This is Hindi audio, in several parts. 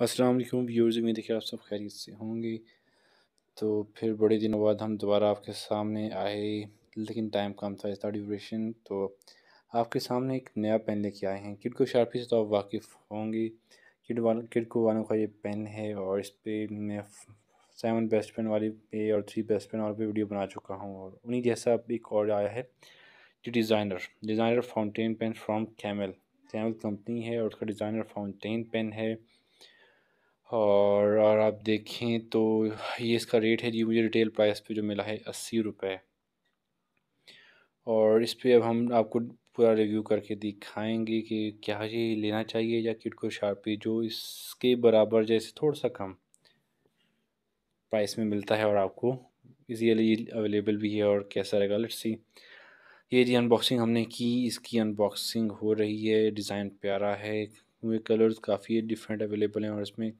अस्सलाम वालेकुम व्यूअर्स, उम्मीद है कि आप सब खैरियत से होंगे। तो फिर बड़े दिनों बाद हम दोबारा आपके सामने आए, लेकिन टाइम कम था इसका ड्यूरेशन तो आपके सामने एक नया पेन लेके आए हैं। किड को शार्पी से तो आप वाकिफ़ होंगे। किड वाल किड को वालों का ये पेन है और इस पर मैं सेवन बेस्ट पेन वाली पे और थ्री बेस्ट पेन वाले पे वीडियो बना चुका हूँ और उन्हीं जैसा अब एक और आया है, जो designer designer fountain pen from Camel Camel company है और उसका डिज़ाइनर फाउंटेन पेन है। और आप देखें तो ये इसका रेट है जी, मुझे रिटेल प्राइस पे जो मिला है अस्सी रुपये और इस पर अब हम आपको पूरा रिव्यू करके दिखाएँगे कि क्या ये लेना चाहिए या किट को शार्पी जो इसके बराबर जैसे थोड़ा सा कम प्राइस में मिलता है और आपको इजीली अवेलेबल भी है और कैसा रहेगा। लेट्स सी ये जी अनबॉक्सिंग हमने की, इसकी अनबॉक्सिंग हो रही है डिज़ाइन प्यारा है कलर्स काफ़ी डिफरेंट अवेलेबल हैं और इसमें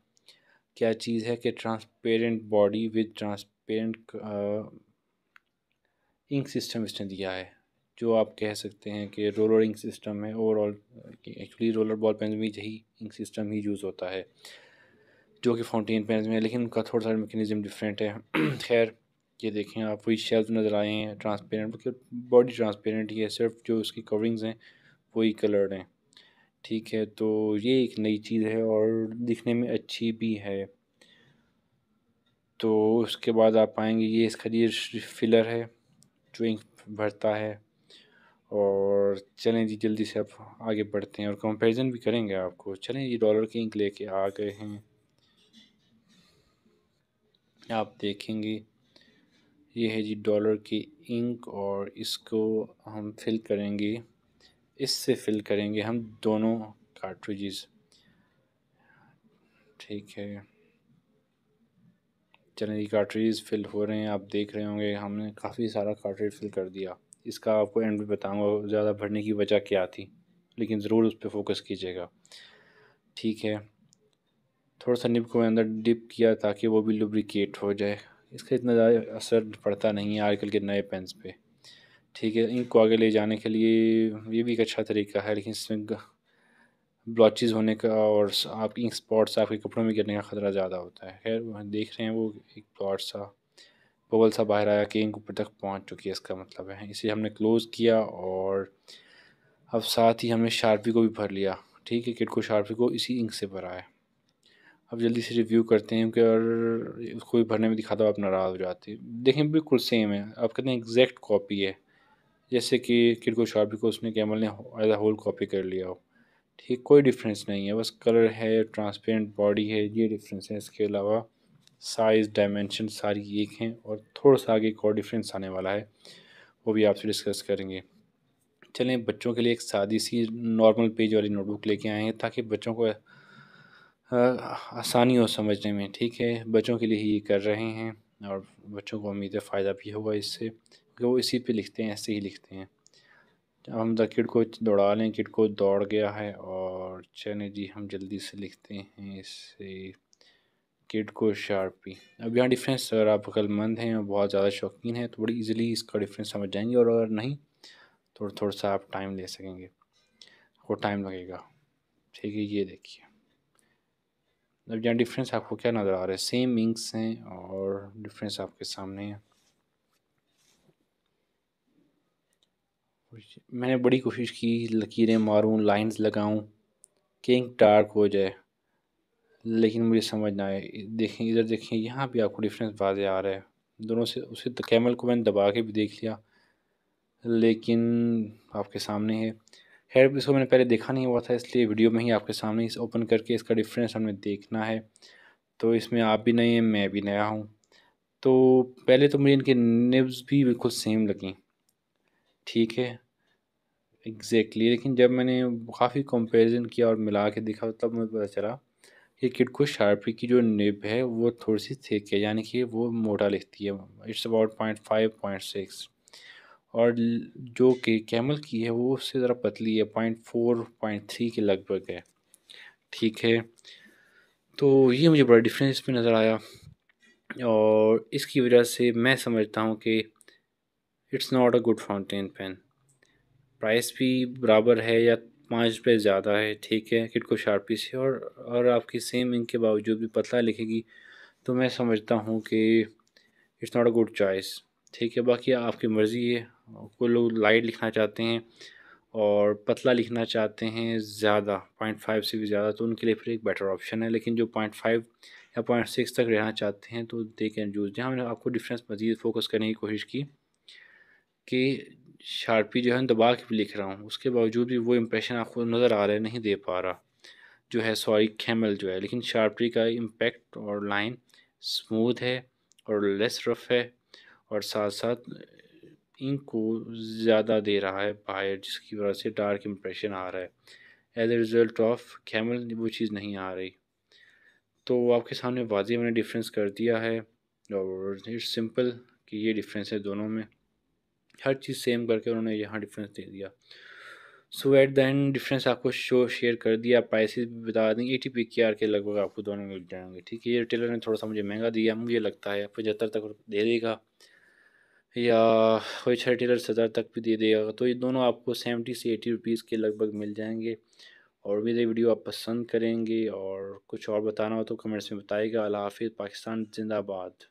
क्या चीज़ है कि transparent body with transparent ink system इसने दिया है? जो आप कह सकते हैं कि रोलर इंक सिस्टम है overall actually roller ball pen में यही इंक सिस्टम ही यूज़ होता है, जो कि फाउंटेन पेन में है, लेकिन उनका थोड़ा सा मेकनिज़म डिफरेंट है। खैर, ये देखें, आप वही शेल्फ नज़र आए हैं ट्रांसपेरेंट बॉडी ट्रांसपेरेंट ही है, सिर्फ़ जो उसकी कवरिंग्स हैं, वही कलर्ड हैं। ठीक है तो ये एक नई चीज़ है और दिखने में अच्छी भी है। तो उसके बाद आप पाएँगे ये इसका ये फिलर है, जो इंक भरता है। और चलें जी, जल्दी से आप आगे बढ़ते हैं और कंपैरिजन भी करेंगे आपको। चलें जी डॉलर की इंक लेके आ गए हैं। आप देखेंगे, ये है जी डॉलर की इंक और इसको हम फिल करेंगे। इससे फिल करेंगे हम दोनों कार्ट्रिजेस ठीक है। ये कार्ट्रिज फिल हो रहे हैं, आप देख रहे होंगे, हमने काफ़ी सारा कार्ट्रिज फिल कर दिया। इसका आपको एंड भी बताऊँगा, ज़्यादा भरने की वजह क्या थी, लेकिन ज़रूर उस पर फोकस कीजिएगा। ठीक है। थोड़ा सा निप को अंदर डिप किया ताकि वो भी लुब्रिकेट हो जाए। इसका इतना ज़्यादा असर पड़ता नहीं है आजकल के नए पेन्स पे। ठीक है इंक को आगे ले जाने के लिए ये भी एक अच्छा तरीका है, लेकिन इसमें ब्लॉचेज़ होने का और आप इंक स्पॉट्स आपके कपड़ों में गिरने का ख़तरा ज़्यादा होता है। खैर देख रहे हैं वो एक प्लॉट सा, बबल सा बाहर आया कि इंक ऊपर तक पहुँच चुकी है, इसका मतलब है। इसे हमने क्लोज़ किया और अब साथ ही हमने शार्पी को भी भर लिया। ठीक है, किट को, शार्पी को इसी इंक से भरा है। अब जल्दी से रिव्यू करते हैं, क्योंकि अगर उसको भी भरने में दिखाता आप नाराज़ हो जाते हैं। देखें बिल्कुल सेम है आप कहते हैं एग्जैक्ट कॉपी है। जैसे कि किट को शार्पी को उसने कैमल ने एज अ होल कॉपी कर लिया हो। ठीक, कोई डिफरेंस नहीं है, बस कलर है ट्रांसपेरेंट बॉडी है, ये डिफरेंस है। इसके अलावा साइज़ डायमेंशन सारी एक हैं और थोड़ा सा आगे एक और डिफरेंस आने वाला है, वो भी आपसे डिस्कस करेंगे। चलें, बच्चों के लिए एक सादी सी नॉर्मल पेज वाली नोटबुक लेके आए हैं, ताकि बच्चों को आसानी हो समझने में। ठीक है, बच्चों के लिए ही ये कर रहे हैं और बच्चों को उम्मीद है फ़ायदा भी होगा इससे। क्योंकि वो इसी पे लिखते हैं, ऐसे ही लिखते हैं। हम द को दौड़ा लें, किड को दौड़ गया है और चले जी, हम जल्दी से लिखते हैं इससे किड को शार्पी। अब यहाँ डिफरेंस अगर आप अकलमंद हैं और बहुत ज़्यादा शौकीन हैं तो बड़ी इजीली इसका डिफरेंस समझ जाएँगे और अगर नहीं तो थोड़ा सा आप टाइम ले सकेंगे। आपको टाइम लगेगा। ठीक है, ये देखिए। अब यहाँ डिफरेंस आपको क्या नज़र आ रहा है? सेम इंक्स हैं और डिफरेंस आपके सामने है। मैंने बड़ी कोशिश की, लकीरें मारूं लाइंस लगाऊँ कि इंक डार्क हो जाए। लेकिन मुझे समझ ना आए। देखें, इधर देखें, यहाँ भी आपको डिफरेंस वाजे आ रहा है। दोनों से, उसे तो कैमल को मैंने दबा के भी देख लिया। लेकिन आपके सामने है। खैर इसको मैंने पहले देखा नहीं हुआ था, इसलिए वीडियो में ही आपके सामने इस ओपन करके इसका डिफरेंस हमें देखना है। तो इसमें आप भी नए हैं, मैं भी नया हूँ। तो पहले तो मुझे इनके निब्स भी बिल्कुल सेम लगी। ठीक है एग्जैक्टली लेकिन जब मैंने काफ़ी कंपैरिजन किया और मिला के देखा, तब मुझे पता चला कि किट को शार्पी की जो निब है, वो थोड़ी सी थिक है, यानी कि वो मोटा लिखती है। It's about point five point six और जो कि कैमल की है, वो उससे ज़रा पतली है पॉइंट फोर पॉइंट थ्री के लगभग है। ठीक है? तो ये मुझे बड़ा डिफरेंस इसमें नज़र आया। और इसकी वजह से मैं समझता हूँ कि it's not a good fountain pen price भी बराबर है या पाँच रुपये ज़्यादा है, ठीक है, किट को शार्पी से और और आपकी सेम इंक के बावजूद भी पतला लिखेगी तो मैं समझता हूँ कि it's not a good choice ठीक है, बाकी आपकी मर्ज़ी है, कोई लोग लाइट लिखना चाहते हैं और पतला लिखना चाहते हैं ज़्यादा पॉइंट फाइव से भी ज़्यादा तो उनके लिए फिर एक बेटर ऑप्शन है, लेकिन जो पॉइंट फाइव या पॉइंट सिक्स तक रहना चाहते हैं तो दे कैन यूज़ जहाँ मैंने आपको डिफरेंस मज़ीद फोकस करने की कोशिश की कि शार्पी जो है दबा के भी लिख रहा हूँ। उसके बावजूद भी वो इम्प्रेशन आपको नज़र आ रहा है, नहीं दे पा रहा। जो है सॉरी कैमल जो है। लेकिन शार्पी का इम्पेक्ट और लाइन स्मूथ है और लेस रफ है और साथ साथ इंक को ज़्यादा दे रहा है बाहर, जिसकी वजह से डार्क इम्प्रेशन आ रहा है। As a result of Camel वो चीज़ नहीं आ रही। तो आपके सामने वाजी मैंने डिफरेंस कर दिया है और इट्स सिंपल कि ये डिफरेंस है दोनों में। हर चीज़ सेम करके उन्होंने यहाँ डिफरेंस दे दिया। So at the end difference आपको शो शेयर कर दिया। प्राइसेस भी बता दें एटी पी के आर के लगभग आपको दोनों मिल जाएँगे, ठीक है? ये रिटेलर ने थोड़ा सा मुझे महँगा दिया, मुझे लगता है पचहत्तर तक दे देगा, या कोई छः रिटेलर हज़ार तक भी दे देगा। तो ये दोनों आपको सेवेंटी से एटी रुपीज़ के लगभग मिल जाएँगे। और उम्मीद है वीडियो आप पसंद करेंगे और कुछ और बताना हो तो कमेंट्स में बताइएगा। अल्लाह हाफिज़, पाकिस्तान जिंदाबाद।